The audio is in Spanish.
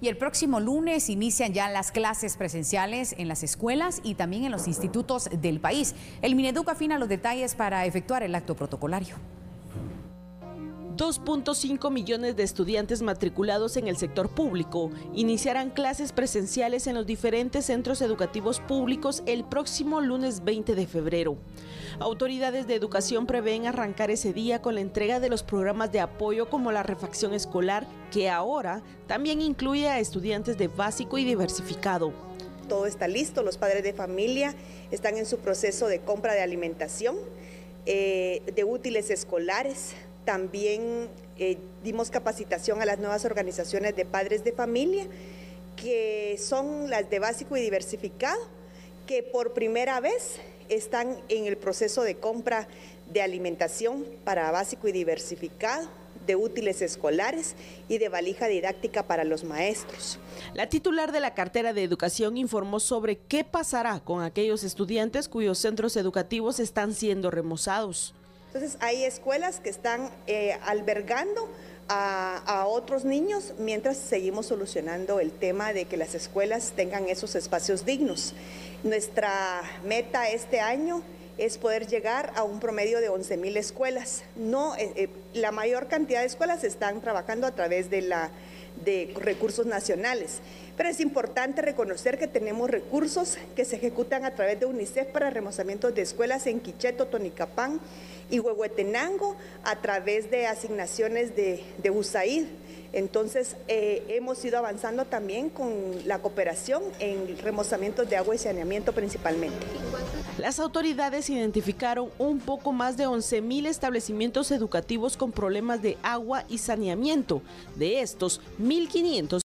Y el próximo lunes inician ya las clases presenciales en las escuelas y también en los institutos del país. El Mineduc afina los detalles para efectuar el acto protocolario. 2.5 millones de estudiantes matriculados en el sector público iniciarán clases presenciales en los diferentes centros educativos públicos el próximo lunes 20 de febrero. Autoridades de educación prevén arrancar ese día con la entrega de los programas de apoyo como la refacción escolar, que ahora también incluye a estudiantes de básico y diversificado. Todo está listo, los padres de familia están en su proceso de compra de alimentación, eh, de útiles escolares, también eh, dimos capacitación a las nuevas organizaciones de padres de familia, que son las de básico y diversificado, que por primera vez están en el proceso de compra de alimentación para básico y diversificado de útiles escolares y de valija didáctica para los maestros. La titular de la cartera de educación informó sobre qué pasará con aquellos estudiantes cuyos centros educativos están siendo remozados. Entonces hay escuelas que están eh, albergando a, otros niños mientras seguimos solucionando el tema de que las escuelas tengan esos espacios dignos. Nuestra meta este año es poder llegar a un promedio de 11 mil escuelas. No, eh, eh, la mayor cantidad de escuelas están trabajando a través de, la, de recursos nacionales, pero es importante reconocer que tenemos recursos que se ejecutan a través de UNICEF para remozamientos de escuelas en Quicheto, Tonicapán, y Huehuetenango a través de asignaciones de, USAID. Entonces, eh, hemos ido avanzando también con la cooperación en remozamientos de agua y saneamiento principalmente. Las autoridades identificaron un poco más de 11 mil establecimientos educativos con problemas de agua y saneamiento. De estos, 1.500